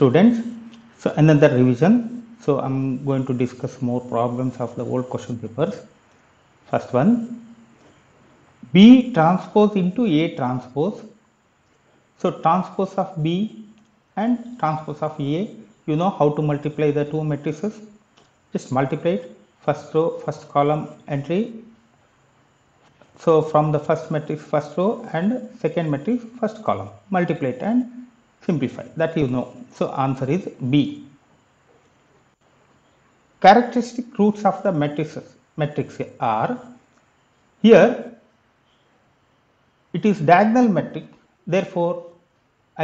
students. So another revision. So i'm going to discuss more problems of the old question papers. First one. B transpose into a transpose. So transpose of b and transpose of a. You know how to multiply the two matrices? Just multiply it. First row first column entry. So from the first matrix first row and second matrix first column. Multiply it and simplify. That you know. So answer is b. Characteristic roots of the matrices matrix are here it is diagonal matrix therefore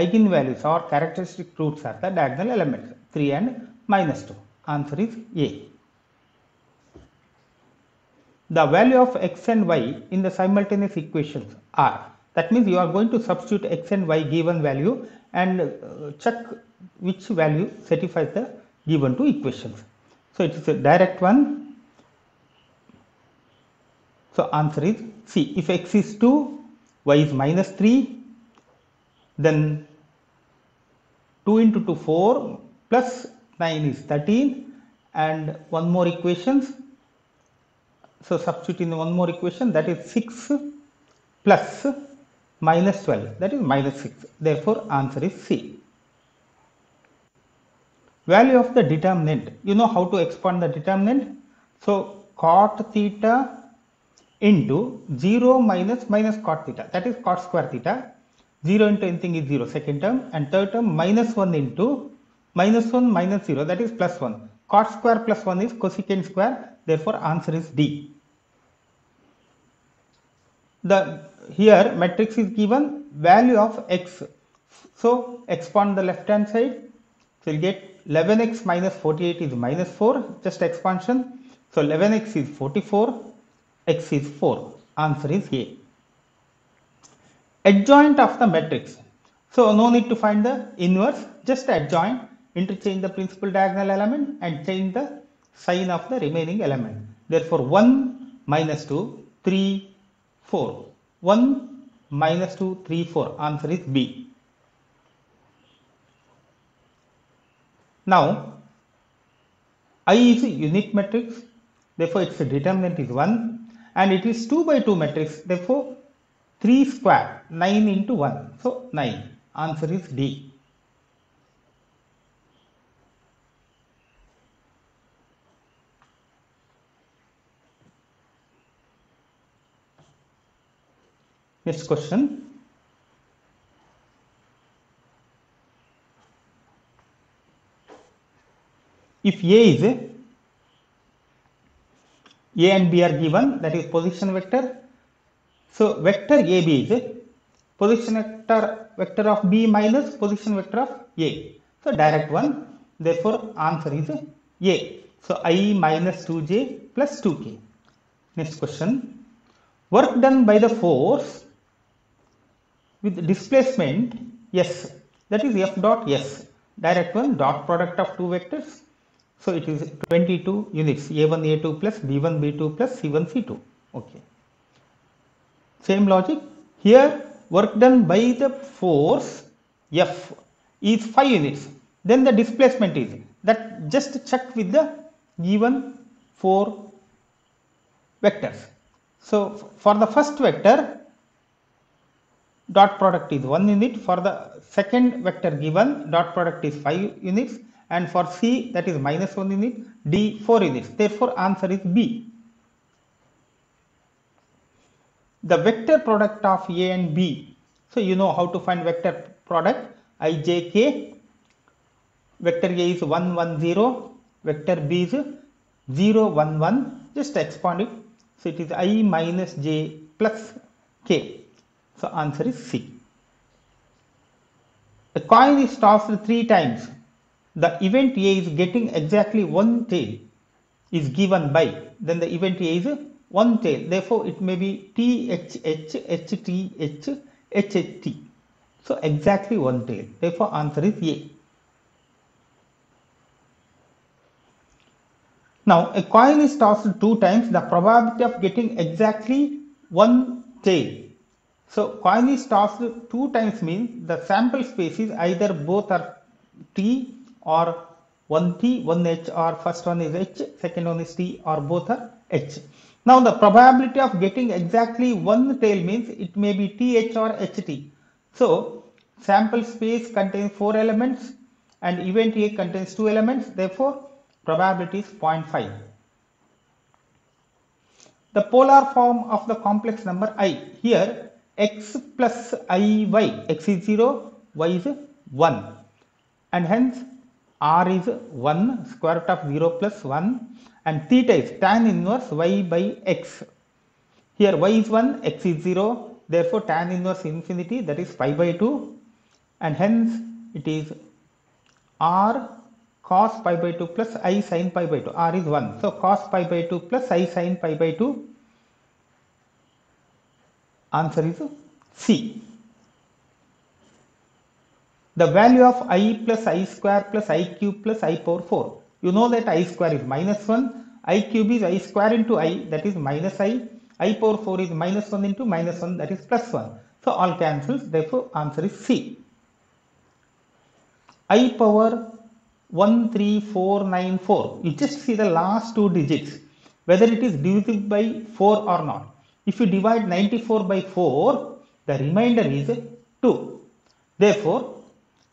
eigenvalues or characteristic roots are the diagonal elements 3 and minus 2 answer is a. The value of x and y in the simultaneous equations are that means you are going to substitute x and y given value and uh, check which value satisfies the given two equations. So it is a direct one. So answer is c. If x is 2 y is minus 3 then 2 into 2 4 plus 9 is 13 and one more equations. So substitute in one more equation that is 6 plus minus 12 that is minus 6 therefore answer is c. Value of the determinant. You know how to expand the determinant? So cot theta into 0 minus minus cot theta. That is cot square theta. 0 into anything is 0 second term. And third term minus 1 into minus 1 minus 0 that is plus 1 cot square plus 1 is cosecant square. Therefore answer is d. The here matrix is given value of x. So expand the left hand side so you get 11x minus 48 is minus 4 just expansion. So 11x is 44 x is 4 answer is a. Adjoint of the matrix. So no need to find the inverse just adjoint interchange the principal diagonal element and change the sign of the remaining element. Therefore 1 minus 2 3 4 1 minus 2 3 4 answer is b. Now i is a unit matrix therefore its determinant is 1 and it is 2 by 2 matrix therefore 3 square 9 into 1 so 9 answer is d next question. If a is a a and b are given that is position vector. So vector ab is a. Position vector vector of b minus position vector of a. So direct one. Therefore answer is a. So i minus 2j plus 2k next question. Work done by the force with displacement s that is f dot s. Direct one dot product of two vectors. So it is 22 units. A1 a2 plus b1 b2 plus c1 c2 okay. Same logic. Here work done by the force f is 5 units. Then the displacement is that just check with the given four vectors. So for the first vector dot product is 1 unit. For the second vector given dot product is 5 units. And for c that is minus 1 unit. D 4 units. Therefore answer is b. The vector product of a and b. So you know how to find vector product? I j k. Vector a is 1 1 0 vector b is 0 1 1 just expand it. So it is i minus j plus k so answer is c. A coin is tossed three times. The event a is getting exactly one tail is given by then the event a is one tail. Therefore it may be t h h h t h h h t. So exactly one tail. Therefore answer is a. Now a coin is tossed two times. The probability of getting exactly one tail so coin is tossed two times means the sample space is either both are T or 1T, 1H or first one is H, second one is T or both are H. Now the probability of getting exactly one tail means it may be TH or HT. So sample space contains four elements and event A contains two elements therefore probability is 0.5. The polar form of the complex number i here x plus iy x is 0 y is 1 and hence r is 1 square root of 0 plus 1 and theta is tan inverse y by x. Here y is 1 x is 0 therefore tan inverse infinity that is pi by 2 and hence it is r cos pi by 2 plus i sin pi by 2 r is 1. So cos pi by 2 plus i sin pi by 2 answer is C. The value of i plus i square plus i cube plus i power 4. You know that i square is minus 1, i cube is i square into i that is minus i, i power 4 is minus 1 into minus 1 that is plus 1. So all cancels therefore answer is C. i power 13494 you just see the last two digits whether it is divisible by 4 or not. If you divide 94 by 4 the remainder is 2. Therefore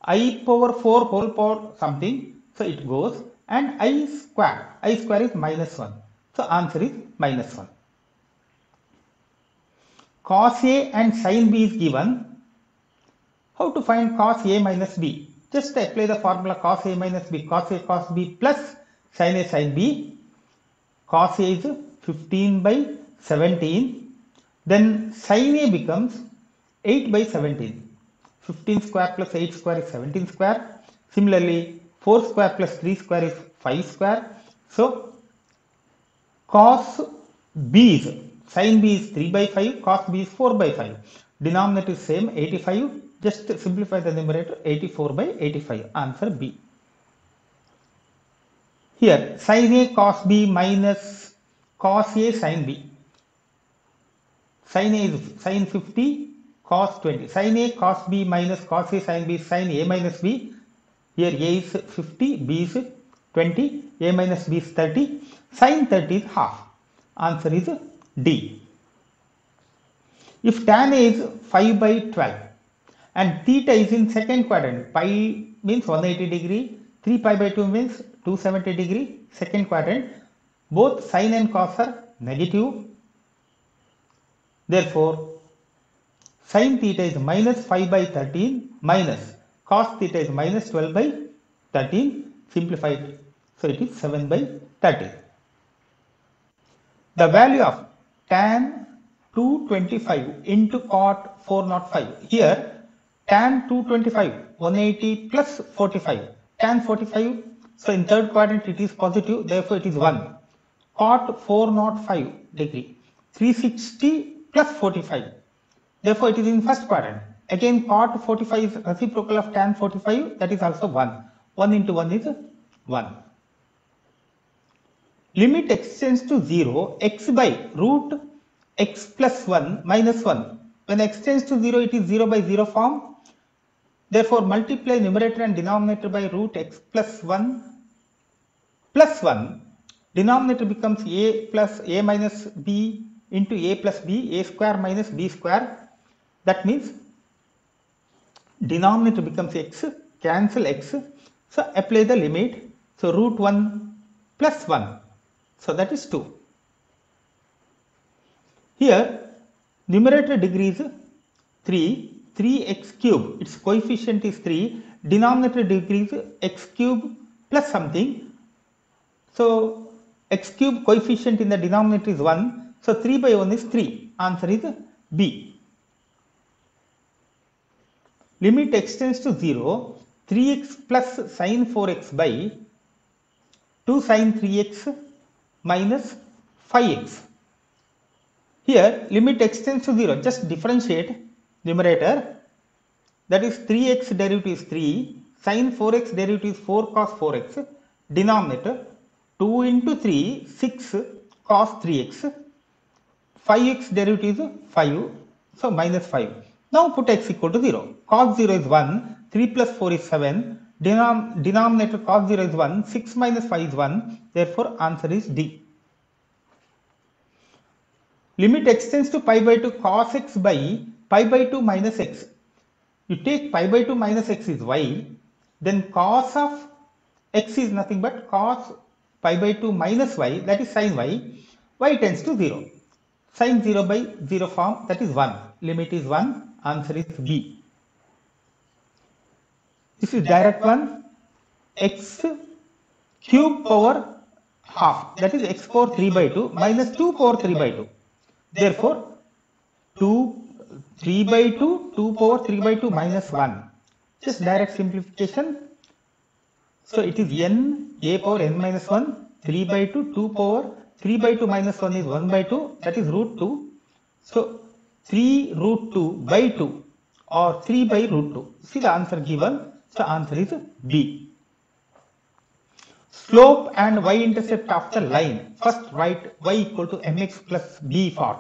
i power 4 whole power something so it goes and i square. i square is minus 1 so answer is minus 1 cos a and sin b is given. How to find cos a minus b? Just apply the formula cos a minus b cos a cos b plus sin a sin b. Cos a is 15 by 17 then sin a becomes 8 by 17 15 square plus 8 square is 17 square. Similarly, 4 square plus 3 square is 5 square. So, cos b is, sin b is 3 by 5, cos b is 4 by 5. Denominator is same 85. Just simplify the numerator 84 by 85. Answer B. Here, sin a cos b minus cos a sin b. Sin a is sin 50 cos 20. Sin A cos B minus cos A sin B sin A minus B. Here A is 50, B is 20, A minus B is 30. Sin 30 is half. Answer is D. If tan A is 5 by 12 and theta is in second quadrant, pi means 180 degree, 3 pi by 2 means 270 degree, second quadrant, both sin and cos are negative. Therefore, sin theta is minus 5 by 13 minus cos theta is minus 12 by 13 simplified. So it is 7 by 13. The value of tan 225 into cot 405. Here tan 225 180 plus 45 tan 45 so in third quadrant it is positive therefore it is 1 cot 405 degree 360 plus 45 Therefore, it is in first quadrant. Again, cot 45 is reciprocal of tan 45, that is also 1. 1 into 1 is 1. Limit x tends to 0, x by root x plus 1 minus 1. When x tends to 0, it is 0 by 0 form. Therefore, multiply numerator and denominator by root x plus 1 plus 1. Denominator becomes a plus a minus b into a plus b, a square minus b square that means denominator becomes x, cancel x. So apply the limit. So root 1 plus 1. So that is 2. Here numerator degree is 3, 3x cube. Its coefficient is 3. Denominator degree is x cube plus something. So x cube coefficient in the denominator is 1. So 3 by 1 is 3. Answer is B. Limit x tends to 0, 3x plus sine 4x by 2 sine 3x minus 5x. Here limit x tends to 0, just differentiate numerator. That is 3x derivative is 3, sine 4x derivative is 4 cos 4x, denominator 2 into 3, 6 cos 3x, 5x derivative is 5, so minus 5. Now put x equal to 0. Cos 0 is 1, 3 plus 4 is 7, Denom denominator cos 0 is 1, 6 minus 5 is 1, therefore answer is D. Limit x tends to pi by 2 cos x by pi by 2 minus x. You take pi by 2 minus x is y, then cos of x is nothing but cos pi by 2 minus y, that is sin y, y tends to 0. Sin 0 by 0 form, that is 1. Limit is 1, answer is B. This is direct one, x cube power half, that is x power 3 by 2 minus 2 power 3 by 2. Therefore, 2, 3 by 2, 2 power 3 by 2 minus 1. Just direct simplification. So, it is n, a power n minus 1, 3 by 2, 2 power 3 by 2 minus 1 is 1 by 2, that is root 2. So, 3 root 2 by 2 or 3 by root 2. See the answer given. So, answer is B. Slope and y-intercept of the line. First write y equal to mx plus b form.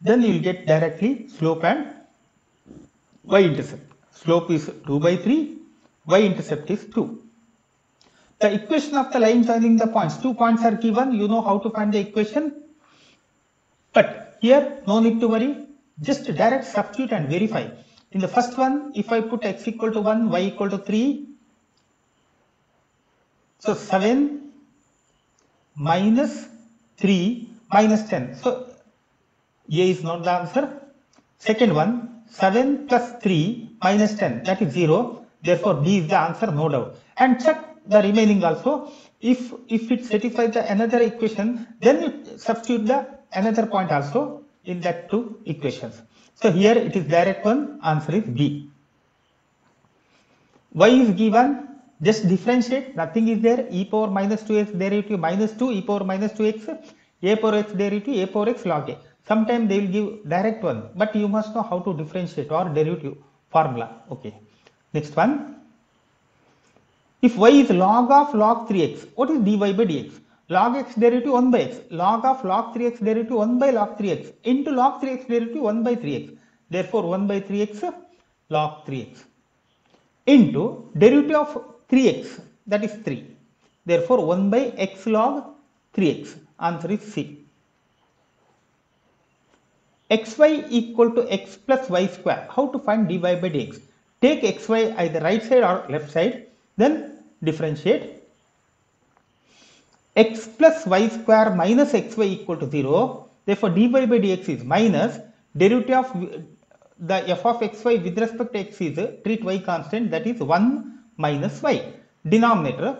Then you will get directly slope and y-intercept. Slope is 2 by 3, y-intercept is 2. The equation of the line joining the points. Two points are given. You know how to find the equation. But here, no need to worry. Just direct substitute and verify. In the first one, if I put x equal to 1, y equal to 3, so 7 minus 3 minus 10. So A is not the answer. Second one, 7 plus 3 minus 10, that is 0. Therefore, B is the answer, no doubt. And check the remaining also. If, if it satisfies the another equation, then you substitute the another point also in that two equations. So here it is direct one, answer is B. Y is given, just differentiate, nothing is there, e power minus 2x derivative minus 2, e power minus 2x, a power x derivative, a power x log a. Sometimes they will give direct one, but you must know how to differentiate or derivative formula. Okay. Next one. If y is log of log 3x, what is dy by dx? Log x derivative 1 by x. Log of log 3x derivative 1 by log 3x into log 3x derivative 1 by 3x. Therefore, 1 by 3x log 3x into derivative of 3x that is 3. Therefore, 1 by x log 3x. Answer is C. xy equal to x plus y square. How to find dy by dx? Take xy either right side or left side, then differentiate. x plus y square minus xy equal to 0. Therefore, dy by dx is minus derivative of the f of xy with respect to x is treat y constant that is 1 minus y. Denominator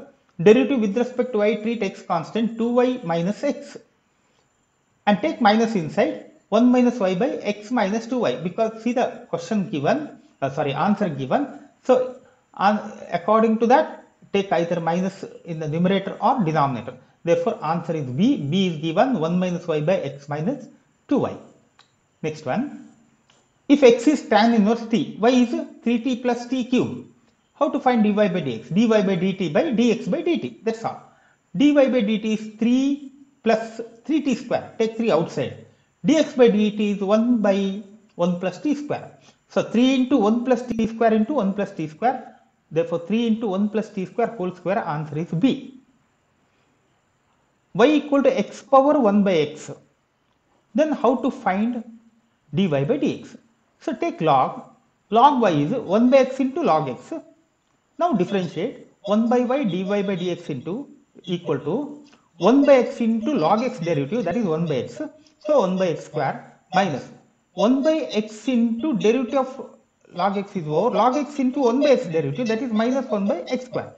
derivative with respect to y treat x constant 2y minus x and take minus inside 1 minus y by x minus 2y because see the question given uh, sorry answer given. So according to that take either minus in the numerator or denominator. Therefore answer is B. B is given 1 minus y by x minus 2y. Next one. If x is tan inverse t, y is 3t plus t cube. How to find dy by dx? dy by dt by dx by dt. That's all. dy by dt is 3 plus 3t square. Take 3 outside. dx by dt is 1 by 1 plus t square. So 3 into 1 plus t square into 1 plus t square. Therefore 3 into 1 plus t square whole square answer is B. y equal to x power 1 by x. Then how to find dy by dx? So take log. Log y is 1 by x into log x. Now differentiate 1 by y dy by dx into equal to 1 by x into log x derivative that is 1 by x. So 1 by x square minus 1 by x into derivative of log x is over log x into 1 by x derivative that is minus 1 by x square.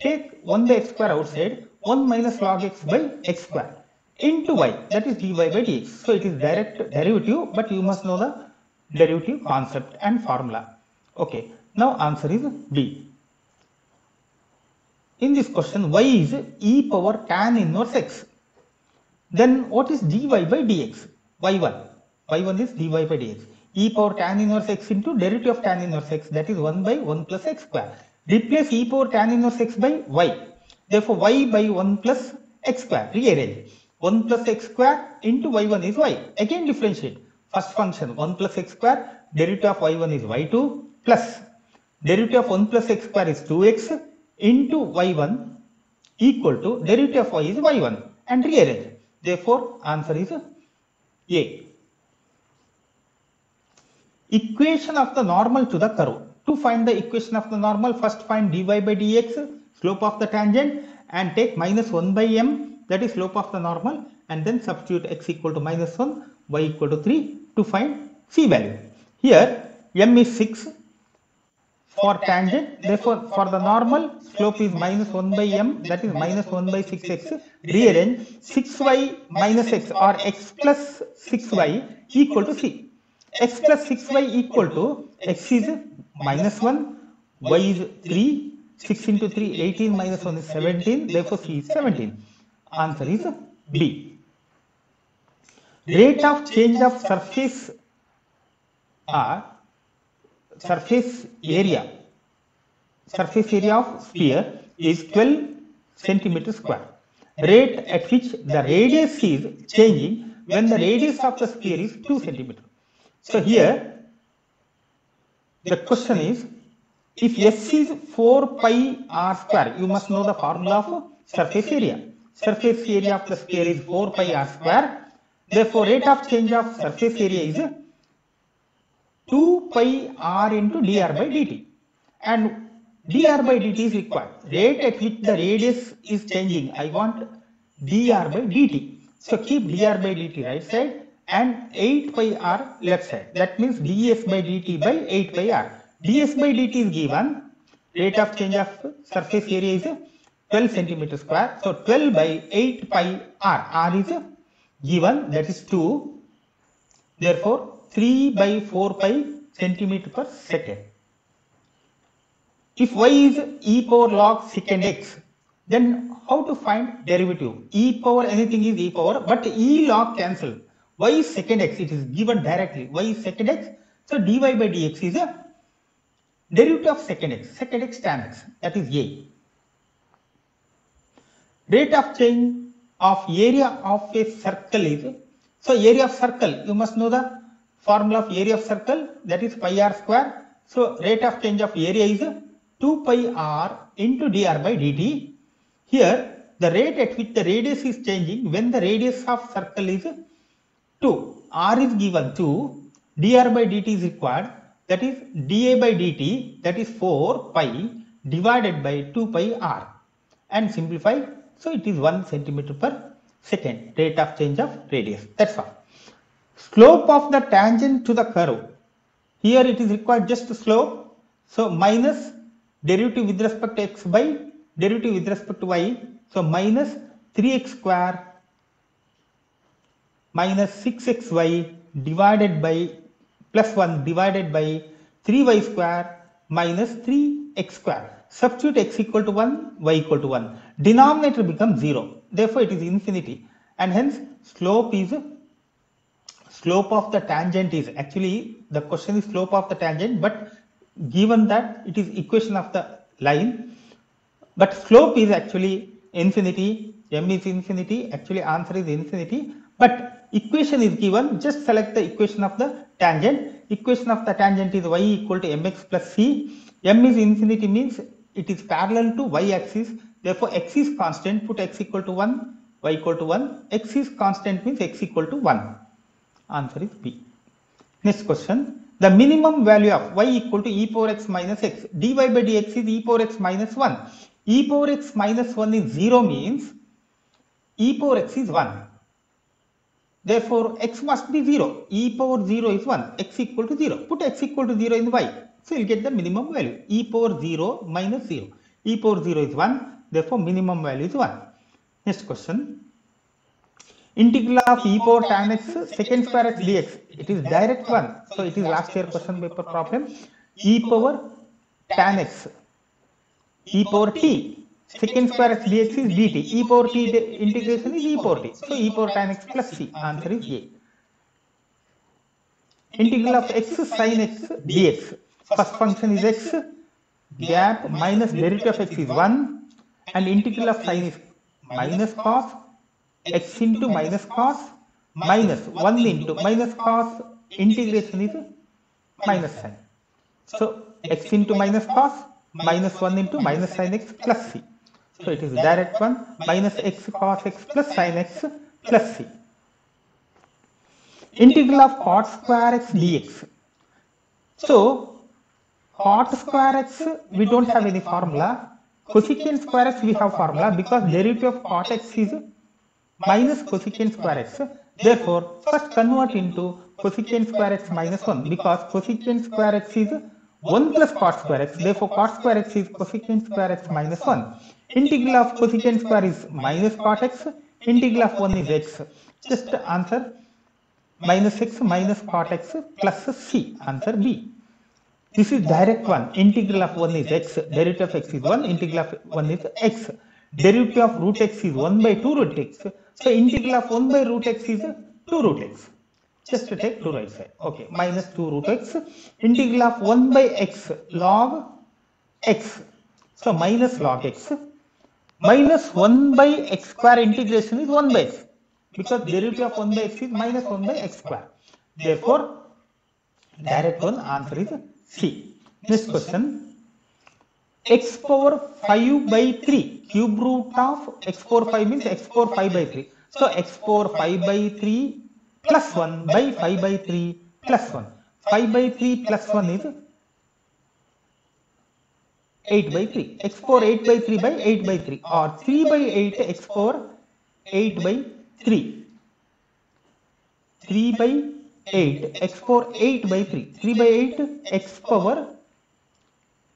Take 1 by x square outside 1 minus log x by x square into y that is dy by dx. So it is direct derivative but you must know the derivative concept and formula. Okay. Now answer is B. In this question y is e power tan inverse x. Then what is dy by dx? y1. y1 is dy by dx. E power tan inverse x into derivative of tan inverse x that is 1 by 1 plus x square. Replace e power tan inverse x by y. Therefore y by 1 plus x square. Rearrange. 1 plus x square into y1 is y. Again differentiate. First function 1 plus x square. Derivative of y1 is y2 plus derivative of 1 plus x square is 2x into y1 equal to derivative of y is y1 and rearrange. Therefore, answer is A. Equation of the normal to the curve. To find the equation of the normal, first find dy by dx, slope of the tangent and take minus 1 by m that is slope of the normal and then substitute x equal to minus 1, y equal to 3 to find c value. Here m is 6 for tangent therefore for the normal slope is minus 1 by m that is minus 1 by 6x rearrange 6y minus x or x plus 6y equal to c x plus 6y equal to x is minus 1 y is 3 6 into 3 18 minus 1 is 17 therefore c is 17 answer is b. Rate of change of surface surface area. Surface area of sphere is 12 centimeter square. Rate at which the radius is changing when the radius of the sphere is 2 centimeter so here the question is if s is 4 pi r square you must know the formula of surface area. Surface area of the sphere is 4 pi r square. Therefore rate of change of surface area is 2 pi r into dr by dt. And dr by dt is required rate at which the radius is changing. I want dr by dt. So keep dr by dt right side and 8 pi r left side. That means ds by dt by 8 pi r. ds by dt is given. Rate of change of surface area is 12 centimeter square. So 12 by 8 pi r. R is given. That is 2 therefore 3 by 4 pi centimeter per second. If y is e power log secant x, then how to find derivative? e power anything is e power, but e log cancel. Y is secant x, it is given directly. y is secant x, so dy by dx is a derivative of secant x, secant x tan x, that is a. Rate of change of area of a circle is, so area of circle, you must know the formula of area of circle that is pi r square. So rate of change of area is 2 pi r into dr by dt. Here the rate at which the radius is changing when the radius of circle is 2. r is given to dr by dt is required. That is da by dt. That is 4 pi divided by 2 pi r. And simplify. So it is 1 centimeter per second. Rate of change of radius. That's all. Slope of the tangent to the curve. Here it is required just slope. So minus derivative with respect to x by derivative with respect to y. So minus 3x square minus 6xy divided by plus 1 divided by 3y square minus 3x square. Substitute x equal to 1 y equal to 1 denominator becomes 0 therefore it is infinity. And hence slope is slope of the tangent is actually the question is slope of the tangent but given that it is equation of the line but slope is actually infinity m is infinity actually answer is infinity but equation is given. Just select the equation of the tangent. Equation of the tangent is y equal to mx plus c. m is infinity means it is parallel to y axis. Therefore x is constant. Put x equal to 1 y equal to 1 x is constant means x equal to 1 answer is b. Next question. The minimum value of y equal to e power x minus x dy by dx is e power x minus 1 e power x minus 1 is 0 means e power x is 1 therefore x must be 0 e power 0 is 1 x equal to 0 put x equal to 0 in y. So you'll get the minimum value. E power 0 minus 0 e power 0 is 1 therefore minimum value is 1 next question. Integral of e power tan x secant square x dx. It is direct one. So it is last year question paper problem. E power tan x. E power t secant square x dx is dt e power t integration is e power t so e power tan x plus c answer is a integral of x sin x dx first function is x gap minus derivative of x is 1 and integral of sin is minus cos x into minus cos minus 1 into minus cos integration is minus sin. So x into minus cos minus 1 into minus sin x plus c. So it is direct one minus x cos x plus sin x plus c. Integral of cot square x dx. So cot square x we don't have any formula. Cosecant square x we have formula because derivative of cot x is minus cosecant square x. Therefore, first convert into cosecant square x minus 1 because cosecant square x is 1 plus cot square x. Therefore, cot square x is cosecant square x minus 1. Integral of cosecant square is minus cot x. Integral of 1 is x. Just answer minus x minus cot x plus c. Answer B. This is direct one. Integral of 1 is x. Derivative of x is 1. Integral of 1 is x. Derivative of root x is 1 by 2 root x. So integral of 1 by root x is 2 root x. Just to take 2 right side. Okay. Minus 2 root x. Integral of 1 by x log x. So minus log x. Minus 1 by x square integration is 1 by x. Because derivative of 1 by x is minus 1 by x square. Therefore, direct one answer is C. Next question. x power 5 by 3. Cube root of x power 5 means x power 5 by 3. So x power 5 by 3 plus 1 by 5 by 3 plus 1. 5 by 3 plus 1 is 8 by 3. x power 8 by 3 by 8 by 3 or 3 by 8 x power 8 by 3. 3 by 8 x power 8 by 3. 3 by 8 x power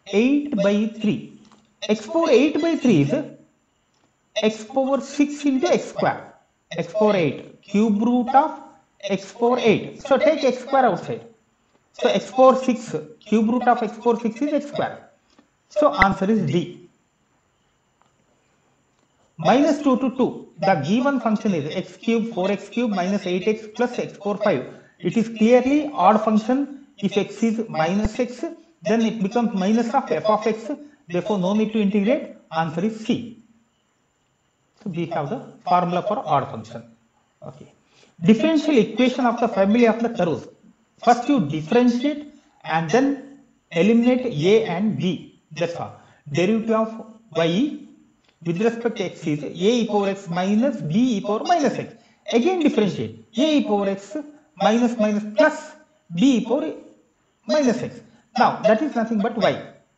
8 by 3. x power 8 by 3 is x power 6 into x square. x power 8 cube root of x power 8. So take x square outside. So x power 6 cube root of x power 6 is x square. So answer is D. Minus 2 to 2. The given function is x cube 4x cube minus 8x plus x power 5. It is clearly odd function. If x is minus x, then it becomes minus of f of x. Therefore, no need to integrate. Answer is C. So we have the formula for odd function. Okay. Differential equation of the family of the curves. First you differentiate and then eliminate a and b. That's all. Derivative of y with respect to x is a e power x minus b e power minus x. Again differentiate. a e power x minus minus plus b e power minus x. Now that is nothing but y.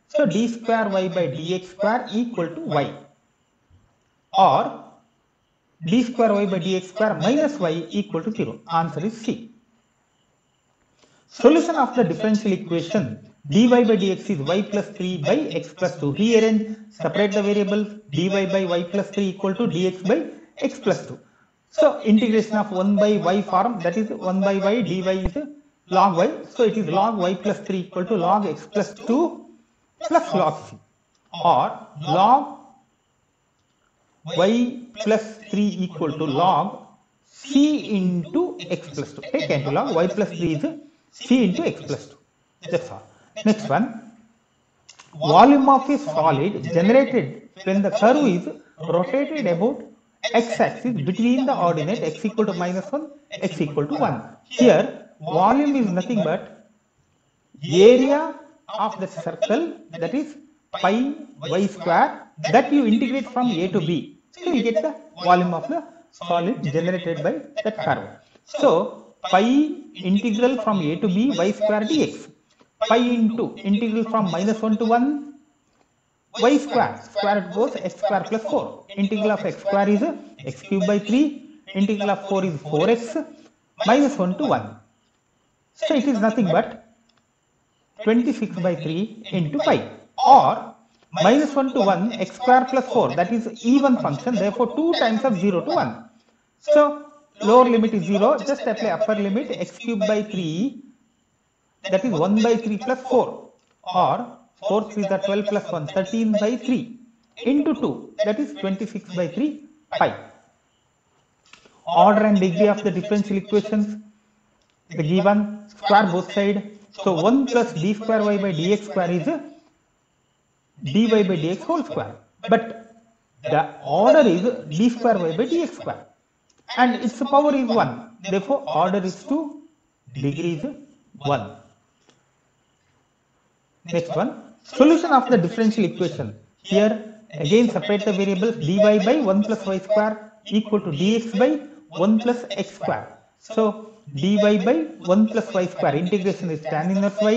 So d square y by dx square equal to y. Or d square y by dx square minus y equal to 0. Answer is C. Solution of the differential equation dy by dx is y plus 3 by x plus 2. Rearrange, separate the variables dy by y plus 3 equal to dx by x plus 2. So integration of 1 by y form that is 1 by y dy is log y. So it is log y plus 3 equal to log x plus 2 plus log c or log y plus 3 equal to log c into x plus 2. Take log y plus 3 is c into x plus 2. That's all. Next one. Volume of a solid generated when the curve is rotated about x-axis between the ordinate x equal to minus 1, x equal to 1. Here, volume is nothing but area of the circle that is pi y square that you integrate from a to b. So you get the volume of the solid generated by that curve. So pi integral from a to b y square dx. Pi into integral from minus 1 to 1 y square. Square it goes x square plus 4. Integral of x square is x cube by 3. Integral of 4 is 4x minus 1 to 1. So it is nothing but 26 by 3 into pi or minus 1 to 1 x square plus 4 that is even function therefore 2 times of 0 to 1. So lower limit is 0 just apply upper limit x cube by 3 that is 1 by 3 plus 4 or 4 3 is 12 plus 1 13 by 3 into 2 that is 26 by 3 pi. Order and degree of the differential equations the given square both side. So 1 plus d square y by dx square is dy by dx whole square. But the order is d square y by dx square and its power is 1. Therefore, order is 2, degree is 1. Next one, solution of the differential equation. Here again separate the variables dy by 1 plus y square equal to dx by 1 plus x square. So dy by 1 plus y square integration is tan inverse y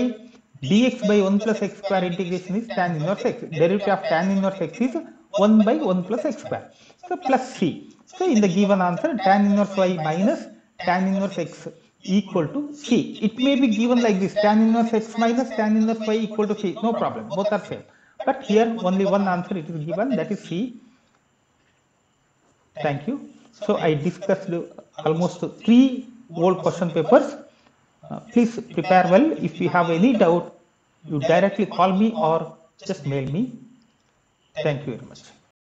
dx by 1 plus x square integration is tan inverse x. Derivative of tan inverse x is 1 by 1 plus x square. So plus c. So in the given answer tan inverse y minus tan inverse x equal to c. It may be given like this tan inverse x minus tan inverse y equal to c. No problem. Both are same. But here only one answer it is given that is c. Thank you. So I discussed almost three old question papers. Uh, please prepare well. If you have any doubt, you directly call me or just mail me. Thank you very much.